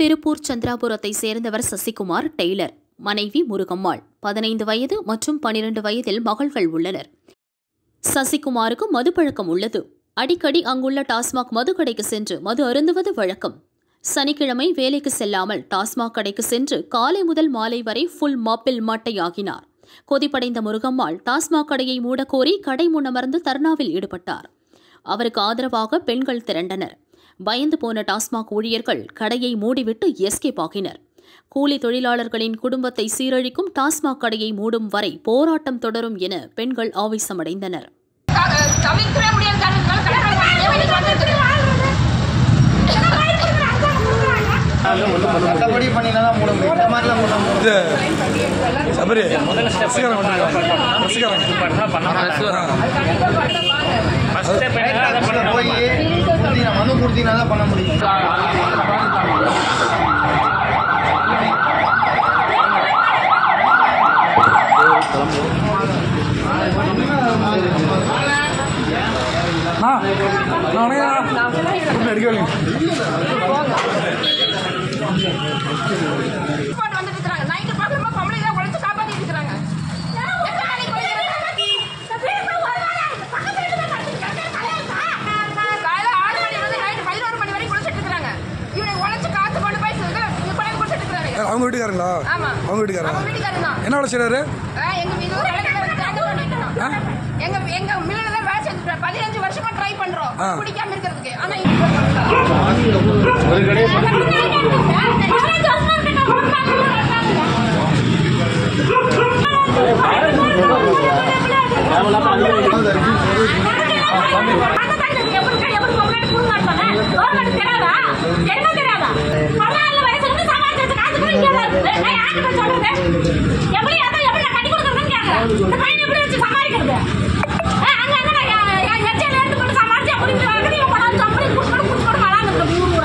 திருப்பூர் சந்திராபுரத்தை சேர்ந்தவர் சசிகுமார் டெய்லர். மனைவி முருகம்மாள். பதினைந்து வயது மற்றும் பனிரெண்டு வயதில் மகள்கள் உள்ளனர். சசிகுமாருக்கு மதுப்பழக்கம் உள்ளது. அடிக்கடி அங்குள்ள டாஸ்மாக் மது கடைக்கு சென்று மது அருந்துவது வழக்கம். சனிக்கிழமை வேலைக்கு செல்லாமல் டாஸ்மாக் கடைக்கு சென்று காலை முதல் மாலை வரை ஃபுல் மாப்பில் மட்டையாகினார். கொதிப்படைந்த முருகம்மாள் டாஸ்மாக் கடையை மூடக்கோரி கடை முன்னமர்ந்து தர்ணாவில் ஈடுபட்டார். அவருக்கு ஆதரவாக பெண்கள் திரண்டனர். பயந்து போன டாஸ்மாக் ஊழியர்கள் கடையை மூடிவிட்டு எஸ்கேப் ஆகினர். கூலி தொழிலாளர்களின் குடும்பத்தை சீரழிக்கும் டாஸ்மாக் கடையை மூடும் வரை போராட்டம் தொடரும் என பெண்கள் ஆவேசமடைந்தனர். போய் கொடுத்தீங்கன்னா, மனு கொடுத்தீங்கன்னா தான் பண்ண முடியும் அடிக்க அவங்க வீட்டுக்காரங்களா ஆமா அவங்க வீட்டுக்காரா அவங்க வீட்டுக்காரர் தான் என்ன வேலை செய்றாரு ஆ, எங்க. எங்க மில்லுல தான் வேலை செஞ்சுட்டு பதினஞ்சு வருஷமா ட்ரை பண்றோம் ஆ. குடிக்காம இருக்கிறதுக்கு ஆனா எப்படி அதான் எப்படி கட்டி கொடுக்கறதுன்னு கேட்கறேன் இந்த எப்படி வச்சு சமாளிக்கிறது? அங்க என்ன நான் எச்சல் எடுத்து போட்டு சமாளிச்சு அப்படி வாங்கி கொண்டாந்து அப்படி குடிச்சு கொண்டு குடிச்சு கொண்டு வராங்க ஊர்